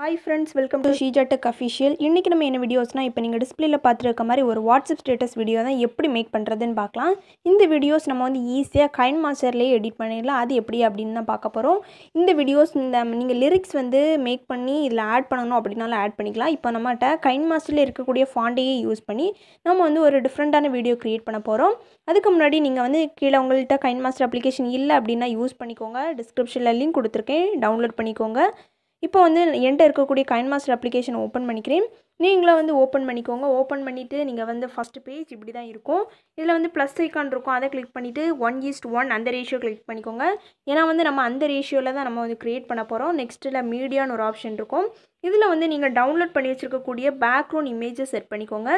Hi friends welcome to ஷீஜாட்டக் official இன்றைக்கி நம்ம என்ன வீடியோஸ்னால் இப்போ நீங்கள் டிஸ்பிளேல பார்த்துருக்க மாதிரி ஒரு வாட்ஸ்அப் ஸ்டேட்டஸ் வீடியோ தான் எப்படி மேக் பண்ணுறதுன்னு பார்க்கலாம். இந்த வீடியோஸ் நம்ம வந்து ஈஸியாக கைன் மாஸ்டர்லேயே எடிட் பண்ணிடலாம். அது எப்படி அப்படின்னு தான் பார்க்க போகிறோம் இந்த வீடியோஸ் இந்த நீங்கள் லிரிக்ஸ் வந்து மேக் பண்ணி இதில் ஆட் பண்ணணும் அப்படின்னாலும் ஆட் பண்ணிக்கலாம். இப்போ நம்மகிட்ட கைன் மாஸ்டரில் இருக்கக்கூடிய ஃபாண்டையே யூஸ் பண்ணி நம்ம வந்து ஒரு டிஃப்ரெண்ட்டான வீடியோ க்ரியேட் பண்ண போகிறோம் அதுக்கு முன்னாடி நீங்கள் வந்து கீழே உங்கள்கிட்ட கைன் மாஸ்டர் அப்ளிகேஷன் இல்லை அப்படின்னா யூஸ் பண்ணிக்கோங்க. டிஸ்கிரிப்ஷனில் லிங்க் கொடுத்துருக்கேன். டவுன்லோட் பண்ணிக்கோங்க. இப்போ வந்து என்கிட்ட இருக்கக்கூடிய கைன் மாஸ்டர் அப்ளிகேஷன் ஓப்பன் பண்ணிக்கிறேன். நீங்களும் வந்து ஓப்பன் பண்ணிக்கோங்க. ஓப்பன் பண்ணிவிட்டு நீங்கள் வந்து ஃபஸ்ட்டு பேஜ் இப்படி தான் இருக்கும். இதில் வந்து ப்ளஸ் ஐக்கான் இருக்கும். அதை கிளிக் பண்ணிவிட்டு ஒன் ஈஸ்ட் ஒன் அந்த ரேஷியோ கிளிக் பண்ணிக்கோங்க. ஏன்னா வந்து நம்ம அந்த ரேஷியோவில் தான் நம்ம வந்து க்ரியேட் பண்ண போகிறோம் நெக்ஸ்ட்டில் மீடியான்னு ஒரு ஆப்ஷன் இருக்கும். இதில் வந்து நீங்கள் டவுன்லோட் பண்ணி வச்சுருக்கக்கூடிய பேக்ரவுண்ட் இமேஜை செட் பண்ணிக்கோங்க.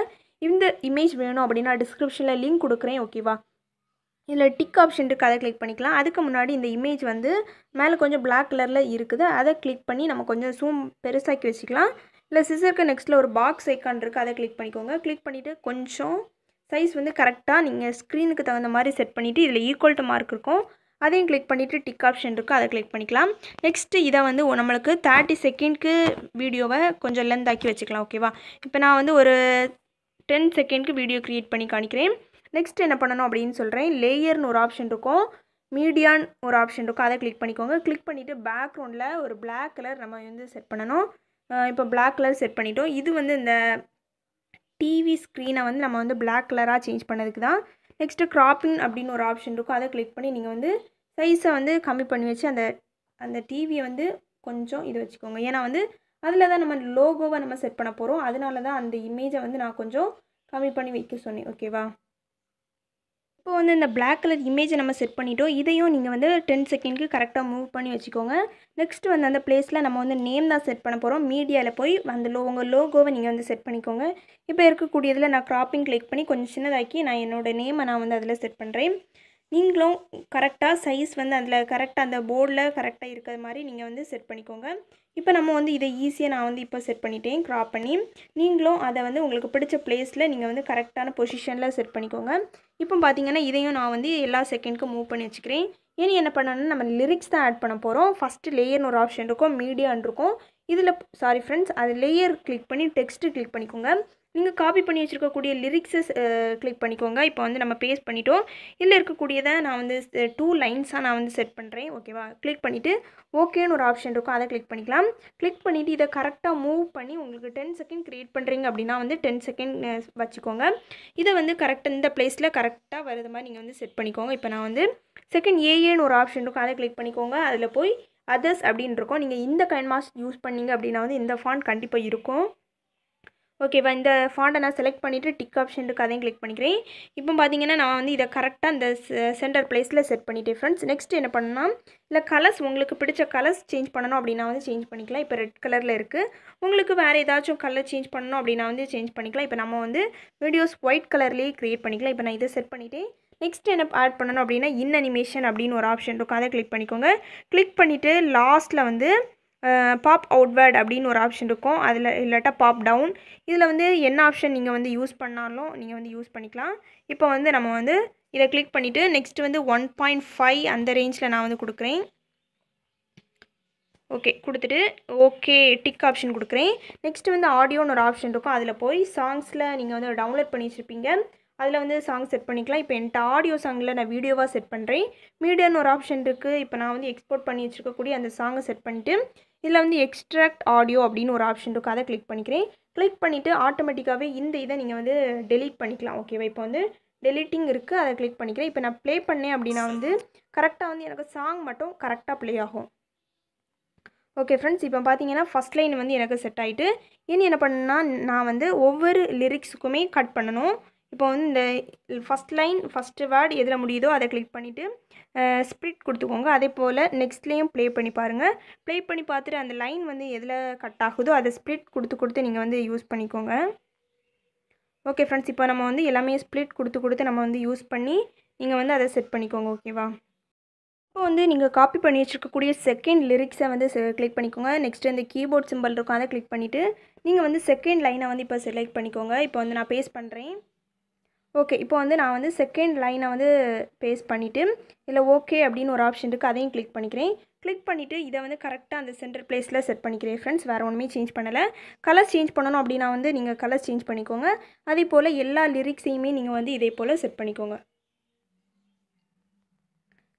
இந்த இமேஜ் வேணும் அப்படின்னா டிஸ்கிரிப்ஷனில் லிங்க் கொடுக்குறேன் ஓகேவா இதில் டிக் ஆப்ஷன் இருக்குது அதை கிளிக் பண்ணிக்கலாம். அதுக்கு முன்னாடி இந்த இமேஜ் வந்து மேலே கொஞ்சம் பிளாக் கலரில் இருக்குது. அதை கிளிக் பண்ணி நம்ம கொஞ்சம் ஜூம் பெருசாக்கி வச்சுக்கலாம். இல்லை சிசருக்கு நெக்ஸ்ட்டில் ஒரு பாக்ஸ் ஐக்கான் இருக்குது அதை கிளிக் பண்ணிக்கோங்க. கிளிக் பண்ணிவிட்டு கொஞ்சம் சைஸ் வந்து கரெக்டாக நீங்கள் ஸ்க்ரீனுக்கு தகுந்த மாதிரி செட் பண்ணிவிட்டு இதில் ஈக்குவல் டு மார்க் இருக்கும். அதையும் கிளிக் பண்ணிவிட்டு டிக் ஆப்ஷன் இருக்குது அதை கிளிக் பண்ணிக்கலாம். நெக்ஸ்ட்டு இதை வந்து நம்மளுக்கு தேர்ட்டி செகண்ட்க்கு வீடியோவை கொஞ்சம் லென்த் ஆக்கி வச்சுக்கலாம் ஓகேவா இப்போ நான் வந்து ஒரு டென் செகண்ட்க்கு வீடியோ க்ரியேட் பண்ணி காணிக்கிறேன் நெக்ஸ்ட் என்ன பண்ணணும் அப்படின்னு சொல்கிறேன் லேயர்னு ஒரு ஆப்ஷன் இருக்கும். மீடியான்னு ஒரு ஆப்ஷன் இருக்கும். அதை கிளிக் பண்ணிக்கோங்க. கிளிக் பண்ணிவிட்டு பேக்ரவுண்டில் ஒரு பிளாக் கலர் நம்ம வந்து செட் பண்ணணும். இப்போ பிளாக் கலர் செட் பண்ணிட்டோம். இது வந்து இந்த டிவி ஸ்க்ரீனை வந்து நம்ம வந்து பிளாக் கலராக சேஞ்ச் பண்ணதுக்கு தான். நெக்ஸ்ட்டு க்ராப்பிங் அப்படின்னு ஒரு ஆப்ஷன் இருக்கும். அதை கிளிக் பண்ணி நீங்கள் வந்து சைஸை வந்து கம்மி பண்ணி வச்சு அந்த அந்த டிவியை வந்து கொஞ்சம் இது வச்சுக்கோங்க. ஏன்னா வந்து அதில் தான் நம்ம லோகோவை நம்ம செட் பண்ண போகிறோம் அதனால தான் அந்த இமேஜை வந்து நான் கொஞ்சம் கம்மி பண்ணி வைக்க சொன்னேன். ஓகேவா இப்போ வந்து இந்த பிளாக் கலர் இமேஜை நம்ம செட் பண்ணிட்டோம். இதையும் நீங்கள் வந்து டென் செகண்ட்க்கு கரெக்டாக மூவ் பண்ணி வச்சுக்கோங்க. நெக்ஸ்ட் வந்து அந்த பிளேஸில் நம்ம வந்து நேம் தான் செட் பண்ண போகிறோம் மீடியாவில் போய் அந்த லோ உங்கள் லோகோவை நீங்கள் வந்து செட் பண்ணிக்கோங்க. இப்போ இருக்கக்கூடியதில் நான் க்ராப்பிங் கிளிக் பண்ணி கொஞ்சம் சின்னதாக்கி நான் என்னோடய நேமை நான் வந்து அதில் செட் பண்ணுறேன் நீங்களும் கரெக்டாக சைஸ் வந்து அதில் கரெக்டாக அந்த போர்டில் கரெக்டாக இருக்கிற மாதிரி நீங்கள் வந்து செட் பண்ணிக்கோங்க. இப்போ நம்ம வந்து இதை ஈஸியாக நான் வந்து இப்போ செட் பண்ணிட்டேன். க்ராப் பண்ணி நீங்களும் அதை வந்து உங்களுக்கு பிடிச்ச பிளேஸில் நீங்கள் வந்து கரெக்டான பொசிஷனில் செட் பண்ணிக்கோங்க. இப்போ பார்த்தீங்கன்னா இதையும் நான் வந்து எல்லா செகண்ட்க்கும் மூவ் பண்ணி வச்சுக்கிறேன். இனி என்ன பண்ணணும்னா நம்ம லிரிக்ஸ் தான் ஆட் பண்ண போகிறோம் ஃபஸ்ட்டு லேயர்னு ஒரு ஆப்ஷன் இருக்கும். மீடியான் இருக்கும். இதில் சாரி ஃப்ரெண்ட்ஸ் அது லேயர் கிளிக் பண்ணி டெக்ஸ்ட்டு கிளிக் பண்ணிக்கோங்க. நீங்கள் காப்பி பண்ணி வச்சுருக்கக்கூடிய லிரிக்ஸை கிளிக் பண்ணிக்கோங்க. இப்போ வந்து நம்ம பேஸ்ட் பண்ணிட்டோம். இதில் இருக்கக்கூடியதை நான் வந்து டூ லைன்ஸாக நான் வந்து செட் பண்ணுறேன் ஓகேவா கிளிக் பண்ணிவிட்டு ஓகேன்னு ஒரு ஆப்ஷன் இருக்கும் அதை கிளிக் பண்ணிக்கலாம். கிளிக் பண்ணிவிட்டு இதை கரெக்டாக மூவ் பண்ணி உங்களுக்கு டென் செகண்ட் க்ரியேட் பண்ணுறீங்க அப்படின்னா வந்து டென் செகண்ட் வச்சுக்கோங்க. இதை வந்து கரெக்டாக இந்த பிளேஸில் கரெக்டாக வருது மாதிரி நீங்கள் வந்து செட் பண்ணிக்கோங்க. இப்போ நான் வந்து செகண்ட் ஏஏன்னு ஒரு ஆப்ஷன் இருக்கும் அதை கிளிக் பண்ணிக்கோங்க. அதில் போய் அதர்ஸ் அப்படின்னு இருக்கும் நீங்கள் இந்த கைன் மாஸ்க் யூஸ் பண்ணீங்க அப்படின்னா வந்து இந்த ஃபாண்ட் கண்டிப்பாக இருக்கும். ஓகேவா இந்த ஃபாண்டை நான் செலக்ட் பண்ணிவிட்டு டிக் ஆப்ஷன் இருக்குது அதையும் கிளிக் பண்ணிக்கிறேன். இப்போ பார்த்தீங்கன்னா நான் வந்து இதை கரெக்டாக இந்த சென்டர் பிளேஸில் செட் பண்ணிட்டேன் ஃப்ரெண்ட்ஸ் நெக்ஸ்ட் என்ன பண்ணணும்னா இல்லை கலர்ஸ் உங்களுக்கு பிடிச்ச கலர்ஸ் சேஞ்ச் பண்ணணும் அப்படின்னா வந்து சேஞ்ச் பண்ணிக்கலாம். இப்போ ரெட் கலரில் இருக்குது உங்களுக்கு வேறு ஏதாச்சும் கலர் சேஞ்ச் பண்ணணும் அப்படின்னா வந்து சேஞ்ச் பண்ணிக்கலாம். இப்போ நம்ம வந்து வீடியோஸ் ஒயிட் கலர்லேயே க்ரியேட் பண்ணிக்கலாம். இப்போ நான் இதை செட் பண்ணிவிட்டேன் நெக்ஸ்ட் என்ன ஆட் பண்ணணும் அப்படின்னா இன் அனிமேஷன் அப்படின்னு ஒரு ஆப்ஷன் இருக்கும். அதை கிளிக் பண்ணிக்கோங்க. கிளிக் பண்ணிவிட்டு லாஸ்ட்டில் வந்து பாப் அவுட்வேர்ட் அப்படின்னு ஒரு ஆப்ஷன் இருக்கும். அதில் இல்லாட்டா பாப் டவுன் இதில் வந்து என்ன ஆப்ஷன் நீங்கள் வந்து யூஸ் பண்ணாலும் நீங்கள் வந்து யூஸ் பண்ணிக்கலாம். இப்போ வந்து நம்ம வந்து இதை கிளிக் பண்ணிவிட்டு நெக்ஸ்ட் வந்து ஒன் பாயிண்ட் ஃபைவ் அந்த ரேஞ்சில் நான் வந்து கொடுக்குறேன். ஓகே கொடுத்துட்டு ஓகே டிக் ஆப்ஷன் கொடுக்குறேன். நெக்ஸ்ட் வந்து ஆடியோன்னு ஒரு ஆப்ஷன் இருக்கும். அதில் போய் சாங்ஸில் நீங்கள் வந்து டவுன்லோட் பண்ணி வச்சுருப்பீங்க. அதில் வந்து சாங் செட் பண்ணிக்கலாம். இப்போ என்கிட்ட ஆடியோ சாங்கில் நான் வீடியோவாக செட் பண்ணுறேன் மீடியான்னு ஒரு ஆப்ஷன் இருக்குது இப்போ நான் வந்து எக்ஸ்போர்ட் பண்ணி வச்சுருக்கக்கூடிய அந்த சாங்கை செட் பண்ணிட்டு இதில் வந்து எக்ஸ்ட்ராக்ட் ஆடியோ அப்படின்னு ஒரு ஆப்ஷன் இருக்குது அதை கிளிக் பண்ணிக்கிறேன். கிளிக் பண்ணிவிட்டு ஆட்டோமேட்டிக்காகவே இந்த இதை நீங்கள் வந்து டெலீட் பண்ணிக்கலாம். ஓகேவா இப்போ வந்து டெலிட்டிங் இருக்குது அதை கிளிக் பண்ணிக்கிறேன். இப்போ நான் ப்ளே பண்ணேன் அப்படின்னா வந்து கரெக்டாக வந்து எனக்கு சாங் மட்டும் கரெக்டாக ப்ளே ஆகும். ஓகே ஃப்ரெண்ட்ஸ் இப்போ பார்த்தீங்கன்னா ஃபஸ்ட் லைன் வந்து எனக்கு செட் ஆகிட்டு இனி என்ன பண்ணணும்னா நான் வந்து ஒவ்வொரு லிரிக்ஸுக்குமே கட் பண்ணணும். இப்போ வந்து இந்த ஃபஸ்ட் லைன் ஃபஸ்ட்டு வேர்டு எதில் முடியுதோ அதை கிளிக் பண்ணிவிட்டு ஸ்ப்ரிட் கொடுத்துக்கோங்க. அதே போல் நெக்ஸ்ட்லேயும் ப்ளே பண்ணி பாருங்கள் ப்ளே பண்ணி பார்த்துட்டு அந்த லைன் வந்து எதில் கட் ஆகுதோ அதை ஸ்ப்ளிட் கொடுத்து கொடுத்து நீங்கள் வந்து யூஸ் பண்ணிக்கோங்க. ஓகே ஃப்ரெண்ட்ஸ் இப்போ நம்ம வந்து எல்லாமே ஸ்ப்ளிட் கொடுத்து கொடுத்து நம்ம வந்து யூஸ் பண்ணி நீங்கள் வந்து அதை செட் பண்ணிக்கோங்க ஓகேவா இப்போ வந்து நீங்கள் காப்பி பண்ணி வச்சுருக்கக்கூடிய செகண்ட் லிரிக்ஸை வந்து கிளிக் பண்ணிக்கோங்க. நெக்ஸ்ட்டு இந்த கீபோர்ட் சிம்பிள் இருக்கும் அதை கிளிக் பண்ணிவிட்டு நீங்கள் வந்து செகண்ட் லைனை வந்து இப்போ செலக்ட் பண்ணிக்கோங்க. இப்போ வந்து நான் பேஸ் பண்ணுறேன் ஓகே இப்போ வந்து நான் வந்து செகண்ட் லைனை வந்து பேஸ்ட் பண்ணிவிட்டு இல்லை ஓகே அப்படின்னு ஒரு ஆப்ஷன் இருக்குது அதையும் கிளிக் பண்ணிக்கிறேன். கிளிக் பண்ணிவிட்டு இதை வந்து கரெக்டாக அந்த சென்டர் பிளேஸில் செட் பண்ணிக்கிறேன் ஃப்ரெண்ட்ஸ் வேறு ஒன்றுமே சேஞ்ச் பண்ணலை. கலர்ஸ் சேஞ்ச் பண்ணணும் அப்படின்னா வந்து நீங்கள் கலர்ஸ் சேஞ்ச் பண்ணிக்கோங்க. அதே போல் எல்லா லிரிக்ஸையுமே நீங்கள் வந்து இதே போல் செட் பண்ணிக்கோங்க.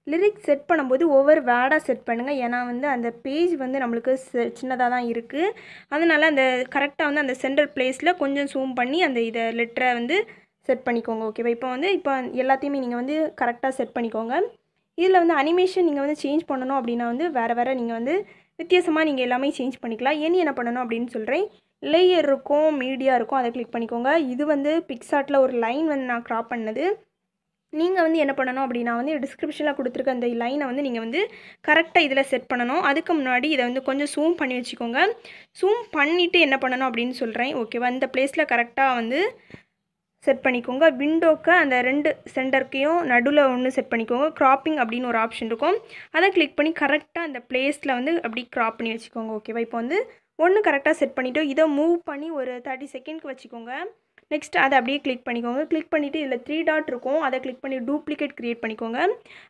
லிரிக்ஸ் செட் பண்ணும்போது ஒவ்வொரு வேர்டாக செட் பண்ணுங்கள் ஏன்னா வந்து அந்த பேஜ் வந்து நம்மளுக்கு சின்னதாக தான் இருக்குது அதனால் அந்த கரெக்டாக வந்து அந்த சென்டர் பிளேஸில் கொஞ்சம் ஜூம் பண்ணி அந்த இதை லெட்டரை வந்து செட் பண்ணிக்கோங்க ஓகேவா இப்போ வந்து இப்போ எல்லாத்தையுமே நீங்கள் வந்து கரெக்டாக செட் பண்ணிக்கோங்க. இதில் வந்து அனிமேஷன் நீங்கள் வந்து சேஞ்ச் பண்ணணும் அப்படின்னா வந்து வேறு வேறு நீங்கள் வந்து வித்தியாசமாக நீங்கள் எல்லாமே சேஞ்ச் பண்ணிக்கலாம். ஏன் என்ன பண்ணணும் அப்படின்னு சொல்கிறேன் லேயர் இருக்கும் மீடியா இருக்கும் அதை கிளிக் பண்ணிக்கோங்க. இது வந்து பிக்சார்ட்டில் ஒரு லைன் வந்து நான் க்ராப் பண்ணது. நீங்கள் வந்து என்ன பண்ணணும் அப்படின்னா வந்து டிஸ்கிரிப்ஷனில் கொடுத்துருக்க அந்த லைனை வந்து நீங்கள் வந்து கரெக்டாக இதில் செட் பண்ணணும். அதுக்கு முன்னாடி இதை வந்து கொஞ்சம் ஜூம் பண்ணி வச்சுக்கோங்க. ஜூம் பண்ணிவிட்டு என்ன பண்ணணும் அப்படின்னு சொல்கிறேன் ஓகேவா இந்த பிளேஸில் கரெக்டாக வந்து செட் பண்ணிக்கோங்க. விண்டோக்கு அந்த ரெண்டு சென்டருக்கையும் நடுவில் ஒன்று செட் பண்ணிக்கோங்க. க்ராப்பிங் அப்படின்னு ஒரு ஆப்ஷன் இருக்கும். அதை கிளிக் பண்ணி கரெக்டாக அந்த பிளேஸில் வந்து அப்படி க்ராப் பண்ணி வச்சுக்கோங்க. ஓகேவா இப்போ வந்து ஒன்று கரெக்டாக செட் பண்ணிவிட்டு இதை மூவ் பண்ணி ஒரு தேர்ட்டி செகண்ட்க்கு வச்சுக்கோங்க. நெக்ஸ்ட் அதை அப்படியே கிளிக் பண்ணிக்கோங்க. கிளிக் பண்ணிவிட்டு இதில் த்ரீ டாட் இருக்கும். அதை கிளிக் பண்ணி டூப்ளிகேட் க்ரியேட் பண்ணிக்கோங்க.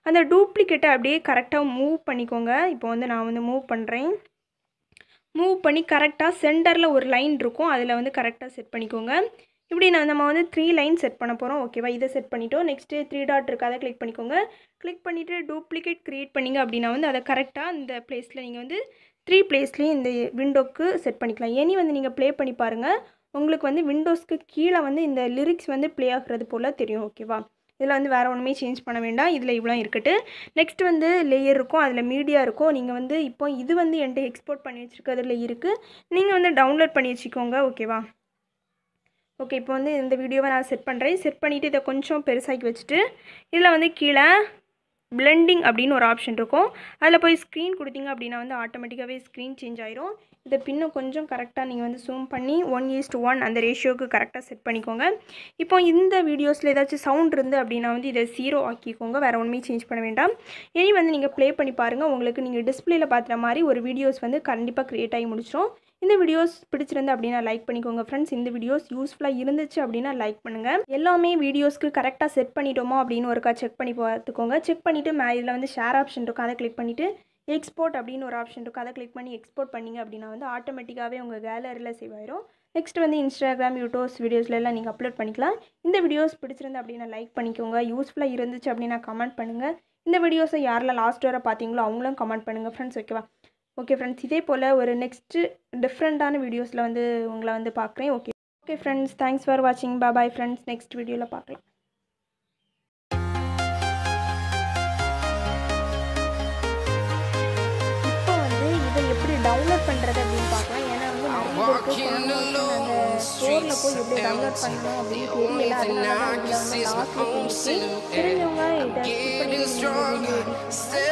அந்த டூப்ளிகேட்டை அப்படியே கரெக்டாக மூவ் பண்ணிக்கோங்க. இப்போ வந்து நான் வந்து மூவ் பண்ணுறேன் மூவ் பண்ணி கரெக்டாக சென்டரில் ஒரு லைன் இருக்கும். அதில் வந்து கரெக்டாக செட் பண்ணிக்கோங்க. இப்படி நான் நம்ம வந்து த்ரீ லைன் செட் பண்ண போகிறோம் ஓகேவா இதை செட் பண்ணிட்டோம் நெக்ஸ்ட்டு த்ரீ டாட் இருக்குது அதை கிளிக் பண்ணிக்கோங்க. கிளிக் பண்ணிவிட்டு டூப்ளிகேட் க்ரியேட் பண்ணிங்க அப்படின்னா வந்து அதை கரெக்டாக இந்த பிளேஸில் நீங்கள் வந்து த்ரீ பிளேஸ்லேயும் இந்த விண்டோக்கு செட் பண்ணிக்கலாம். இனி வந்து நீங்கள் ப்ளே பண்ணி பாருங்கள் உங்களுக்கு வந்து விண்டோஸ்க்கு கீழே வந்து இந்த லிரிக்ஸ் வந்து ப்ளே ஆகுறது போல் தெரியும். ஓகேவா இதில் வந்து வேறு ஒன்றுமே சேஞ்ச் பண்ண வேண்டாம். இதில் இவ்வளோ இருக்கட்டு நெக்ஸ்ட் வந்து லேயர் இருக்கும். அதில் மீடியா இருக்கும். நீங்கள் வந்து இப்போ இது வந்து என்கிட்ட எக்ஸ்போர்ட் பண்ணி வச்சுருக்கிறதுல இருக்குது நீங்கள் வந்து டவுன்லோட் பண்ணி வச்சுக்கோங்க. ஓகேவா ஓகே இப்போ வந்து இந்த வீடியோவை நான் செட் பண்ணுறேன் செட் பண்ணிவிட்டு இதை கொஞ்சம் பெருசாக்கி வச்சுட்டு இதில் வந்து கீழே பிளெண்டிங் அப்படின்னு ஒரு ஆப்ஷன் இருக்கும். அதில் போய் ஸ்க்ரீன் கொடுத்தீங்க அப்படின்னா வந்து ஆட்டோமேட்டிக்காகவே ஸ்க்ரீன் சேஞ்ச் ஆயிரும். இதை பின்னும் கொஞ்சம் கரெக்டாக நீங்கள் வந்து ஜூம் பண்ணி ஒன் ஈஸ்ட் ஒன் அந்த ரேஷியோக்கு கரெக்டாக செட் பண்ணிக்கோங்க. இப்போ இந்த வீடியோஸில் ஏதாச்சும் சவுண்ட் இருந்து அப்படின்னா வந்து இதை ஜீரோ ஆக்கிக்கோங்க. வேறு ஒன்றுமே சேஞ்ச் பண்ண வேண்டாம். இனி வந்து நீங்கள் ப்ளே பண்ணி பாருங்கள் உங்களுக்கு நீங்கள் டிஸ்பிளேயில் பார்த்துற மாதிரி ஒரு வீடியோஸ் வந்து கண்டிப்பாக க்ரியேட் ஆகி முடிச்சிடும் இந்த வீடியோஸ் பிடிச்சிருந்து அப்படின்னா லைக் பண்ணிக்கோங்க. ஃப்ரெண்ட்ஸ் இந்த வீடியோஸ் யூஸ்ஃபுல்லாக இருந்துச்சு அப்படின்னா லைக் பண்ணுங்கள் எல்லாமே வீடியோஸ்க்கு கரெக்டாக செட் பண்ணிட்டோமா அப்படின்னு ஒருக்கா செக் பண்ணி பார்த்துக்கோங்க. செக் பண்ணிவிட்டு மே இதில் வந்து ஷேர் ஆப்ஷன் இருக்கும் அதை கிளிக் பண்ணிவிட்டு எக்ஸ்போர்ட் அப்படின்னு ஒரு ஆப்ஷன் இருக்கும் அதை கிளிக் பண்ணி எக்ஸ்போர்ட் பண்ணிங்க அப்படின்னா வந்து ஆட்டோமேட்டிக்காகவே உங்கள் கேலரியில் சேவ் ஆயிரும். நெக்ஸ்ட் வந்து இன்ஸ்டாகிராம் யூடியூப்ஸ் வீடியோஸ்ல எல்லாம் நீங்கள் அப்லோட் பண்ணிக்கலாம். இந்த வீடியோஸ் பிடிச்சிருந்து அப்படின்னா லைக் பண்ணிக்கோங்க. யூஸ்ஃபுல்லாக இருந்துச்சு அப்படின்னா கமெண்ட் பண்ணுங்கள் இந்த வீடியோஸை யாரில் லாஸ்ட் வர பார்த்தீங்களோ அவங்களும் கமெண்ட் பண்ணுங்கள் ஃப்ரெண்ட்ஸ் ஓகேவா ஓகே ஃப்ரெண்ட்ஸ் இதே போல் ஒரு நெக்ஸ்ட்டு டிஃப்ரெண்ட்டான வீடியோஸில் வந்து உங்களை வந்து பார்க்குறேன். Okay okay friends thanks for வாட்சிங் பாய் ஃப்ரெண்ட்ஸ் நெக்ஸ்ட் வீடியோவில் பார்க்கலாம். இப்போ வந்து இதை எப்படி டவுன்லோட் பண்ணுறது அப்படின்னு பார்க்கலாம். ஏன்னா வந்து நிறைய பேருக்கு அந்த ஸ்டோரில் போய் எப்படி டவுன்லோட் பண்ணணும் அப்படின்னு தெரியல. அதனால தெரிஞ்சவங்க இதை